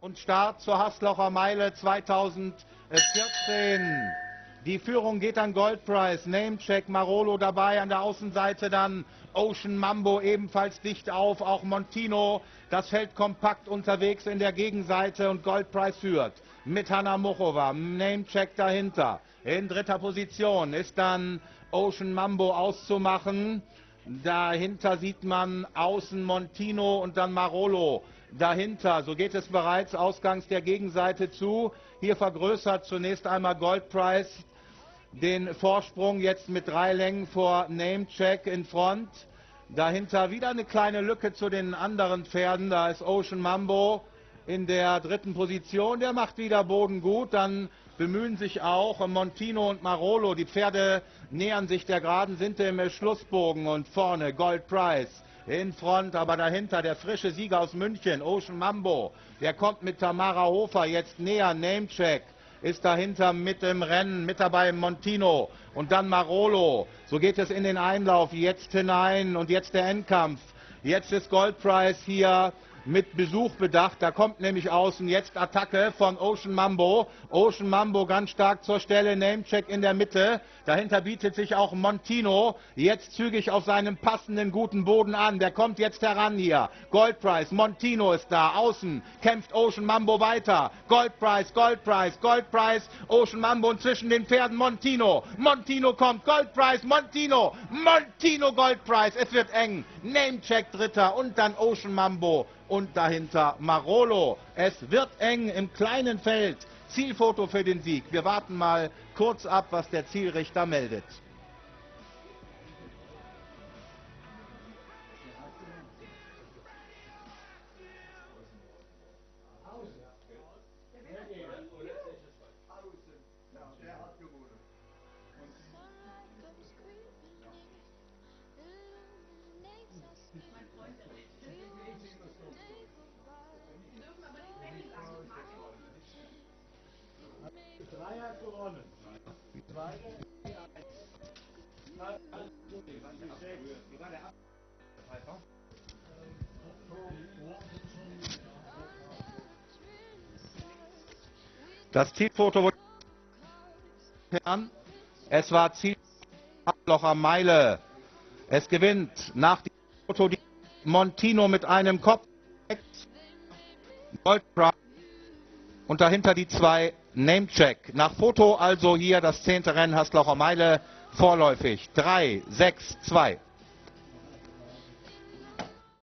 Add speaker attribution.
Speaker 1: und Start zur Haslocher Meile 2014. Die Führung geht an Goldprice, Namecheck, Marolo dabei, an der Außenseite dann Ocean Mambo ebenfalls dicht auf, auch Montino, das Feld kompakt unterwegs in der Gegenseite und Goldprice führt mit Hanna Muchova, Namecheck dahinter. In dritter Position ist dann Ocean Mambo auszumachen. Dahinter sieht man außen Montino und dann Marolo dahinter. So geht es bereits ausgangs der Gegenseite zu. Hier vergrößert zunächst einmal Goldprice den Vorsprung jetzt mit drei Längen vor Namecheck in Front. Dahinter wieder eine kleine Lücke zu den anderen Pferden. Da ist Ocean Mambo in der dritten Position. Der macht wieder Boden gut. Dann bemühen sich auch Montino und Marolo. Die Pferde nähern sich der Geraden, sind im Schlussbogen und vorne Gold Price in Front, aber dahinter der frische Sieger aus München, Ocean Mambo. Der kommt mit Tamara Hofer jetzt näher, Namecheck ist dahinter mit dem Rennen, mit dabei Montino und dann Marolo. So geht es in den Einlauf jetzt hinein und jetzt der Endkampf. Jetzt ist Goldprice hier mit Besuch bedacht. Da kommt nämlich außen jetzt Attacke von Ocean Mambo. Ocean Mambo ganz stark zur Stelle, Namecheck in der Mitte. Dahinter bietet sich auch Montino jetzt zügig auf seinem passenden guten Boden an. Der kommt jetzt heran hier. Goldprice, Montino ist da. Außen kämpft Ocean Mambo weiter. Goldprice, Goldprice, Goldprice, Ocean Mambo und zwischen den Pferden Montino. Montino kommt, Goldprice, Montino, Montino, Goldprice. Es wird eng. Namecheck Dritter und dann Ocean Mambo und dahinter Marolo. Es wird eng im kleinen Feld. Zielfoto für den Sieg. Wir warten mal kurz ab, was der Zielrichter meldet. Dreier gewonnen. Zweite, Das Zielfoto wurde an. Es war Ziel Locher Meile. Es gewinnt nach dem Foto die Montino mit einem Kopf. Und dahinter die zwei Namecheck. Nach Foto also hier das zehnte Rennen Haslocher Meile vorläufig. 3, 6, 2.